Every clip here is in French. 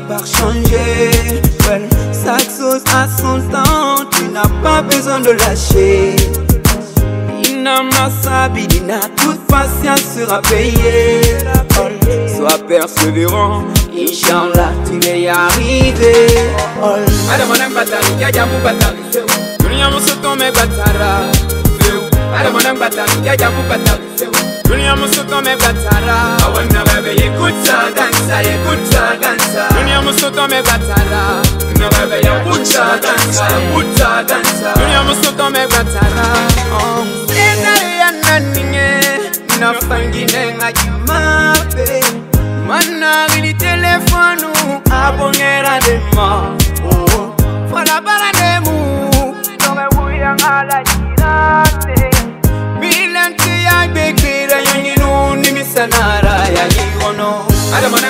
finira par changer. Well, chaque chose a son temps, tu n'as pas besoin de lâcher. Inamasabidina, toute patience sera payée. Sois persévérant, Inch'Allah, tu vas y arriver. Madame, madame, batari, yaja mu batari, feu. Dunia musuto me batara, feu. Madame, madame, batari, yaja mu batari, feu. Dunia musuto me batara. Awana bebe, écoute ça, dansa, écoute ça, dansa. Dunia musuto me batara. Na bebe, écoute ça, dansa, écoute ça, dansa. Dunia musuto me batara. Oh, ena ya naninge, na fangine ngajimabe. Mana gili telefonu, abongera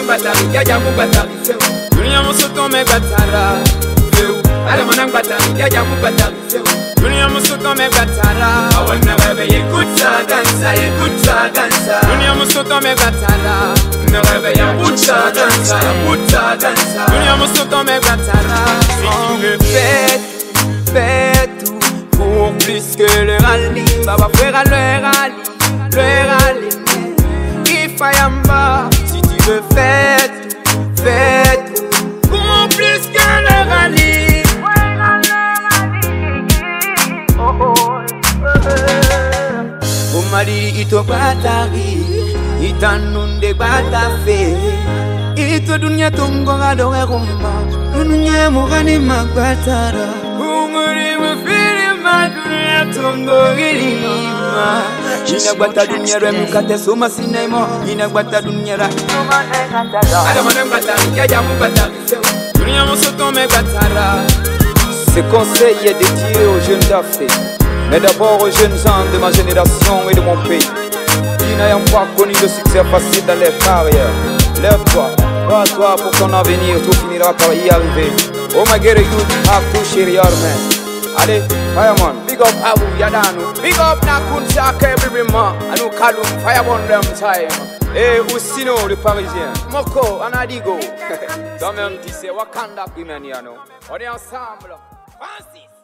Ada manang batari, ya jamu batari feu. Dunia musuto me batara feu. Ada manang batari, ya jamu batari feu. Dunia musuto me batara. Awana bebe écoute ça, dansa, écoute ça, dansa. Dunia musuto me batara. Na bebe ya écoute ça, dansa, écoute ça, dansa. Dunia musuto me batara. Si tu le fais, fais tout pour plus que le rallye. Le rallye, si tu veux faire Umali ito batari. Ito dunia tongo gadoe rumba, dunia mugani magbatara. Umuri mufiri ma dunia tongo gilima. Inagbata dunia re mukate suma sinema, inagbata dunia ra. Ada mana batari, ya jamu batari. Dunia musoto me batara. Ce conseil est dédié aux jeunes d'Afrique, mais d'abord aux jeunes gens de ma génération et de mon pays, qui n'ayant pas connu le succès facile dans leur carrière. Lève-toi, bats-toi pour ton avenir, tout finira par y arriver. Oh my God, youth have to share your man. Allez, fireman, big up Abu Yadanu, big up Nakun Saka Birima, Anu Kalum, fireman them time. Et Ousino, le parisien, Moko, Anadigo. Tu sais, Wakanda, Imeniano. On est ensemble. Francis.